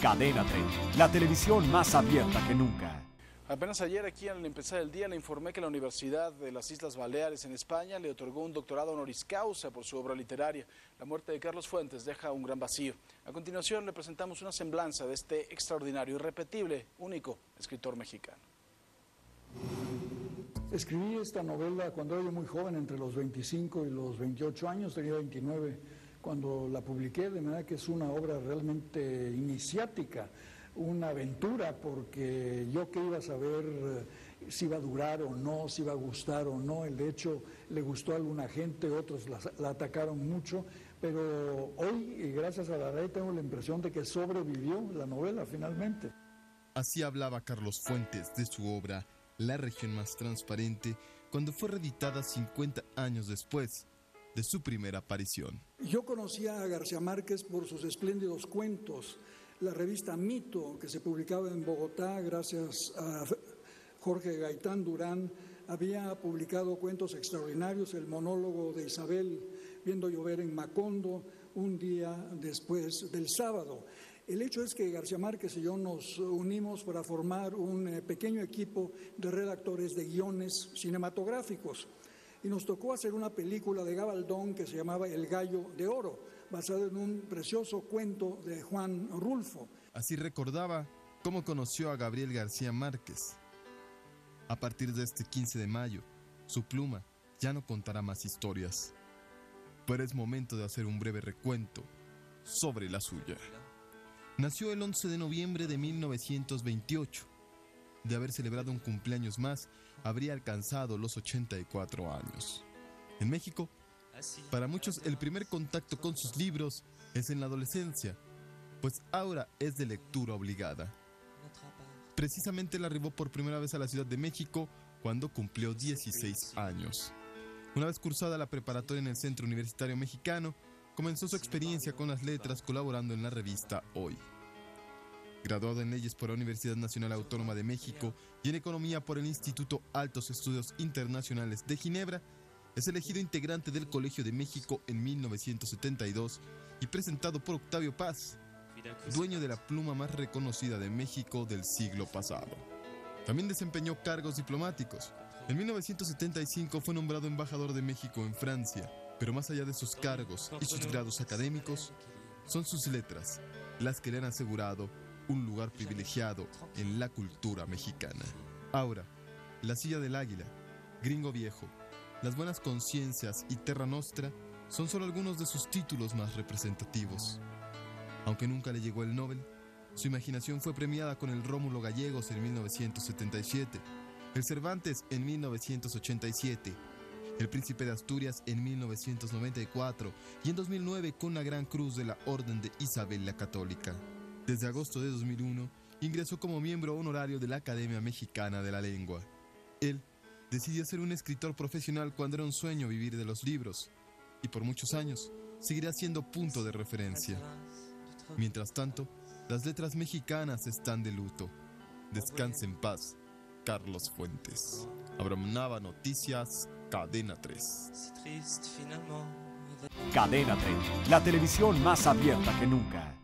Cadena 30, la televisión más abierta que nunca. Apenas ayer aquí al empezar el día le informé que la Universidad de las Islas Baleares en España le otorgó un doctorado honoris causa por su obra literaria. La muerte de Carlos Fuentes deja un gran vacío. A continuación le presentamos una semblanza de este extraordinario, irrepetible, único escritor mexicano. Escribí esta novela cuando era muy joven, entre los 25 y los 28 años, tenía 29 cuando la publiqué, de manera que es una obra realmente iniciática, una aventura, porque yo que iba a saber eh, si iba a durar o no, si iba a gustar o no, el hecho le gustó a alguna gente, otros la, atacaron mucho, pero hoy, gracias a la red, tengo la impresión de que sobrevivió la novela finalmente. Así hablaba Carlos Fuentes de su obra La región más transparente, cuando fue reeditada 50 años después su primera aparición. Yo conocía a García Márquez por sus espléndidos cuentos. La revista Mito, que se publicaba en Bogotá gracias a Jorge Gaitán Durán, había publicado cuentos extraordinarios, el monólogo de Isabel viendo llover en Macondo un día después del sábado. El hecho es que García Márquez y yo nos unimos para formar un eh, pequeño equipo de redactores de guiones cinematográficos y nos tocó hacer una película de Gabaldón que se llamaba El Gallo de Oro, basado en un precioso cuento de Juan Rulfo. Así recordaba cómo conoció a Gabriel García Márquez. A partir de este 15 de mayo, su pluma ya no contará más historias, pero es momento de hacer un breve recuento sobre la suya. Nació el 11 de noviembre de 1928. De haber celebrado un cumpleaños más, habría alcanzado los 84 años. En México, para muchos el primer contacto con sus libros es en la adolescencia, pues ahora es de lectura obligada. Precisamente él arribó por primera vez a la Ciudad de México cuando cumplió 16 años. Una vez cursada la preparatoria en el Centro Universitario Mexicano, comenzó su experiencia con las letras colaborando en la revista Hoy. Graduado en leyes por la Universidad Nacional Autónoma de México y en economía por el Instituto Altos Estudios Internacionales de Ginebra, es elegido integrante del Colegio de México en 1972 y presentado por Octavio Paz, dueño de la pluma más reconocida de México del siglo pasado. También desempeñó cargos diplomáticos. En 1975 fue nombrado embajador de México en Francia, pero más allá de sus cargos y sus grados académicos, son sus letras las que le han asegurado un lugar privilegiado en la cultura mexicana. Ahora, La silla del águila, Gringo Viejo, Las buenas conciencias y Terra Nostra son solo algunos de sus títulos más representativos. Aunque nunca le llegó el Nobel, su imaginación fue premiada con el Rómulo Gallegos en 1977, el Cervantes en 1987, el Príncipe de Asturias en 1994 y en 2009 con la Gran Cruz de la Orden de Isabel la Católica. Desde agosto de 2001, ingresó como miembro honorario de la Academia Mexicana de la Lengua. Él decidió ser un escritor profesional cuando era un sueño vivir de los libros, y por muchos años seguirá siendo punto de referencia. Mientras tanto, las letras mexicanas están de luto. Descanse en paz, Carlos Fuentes. Abraham Nava Noticias, Cadena 3. Cadena 30, la televisión más abierta que nunca.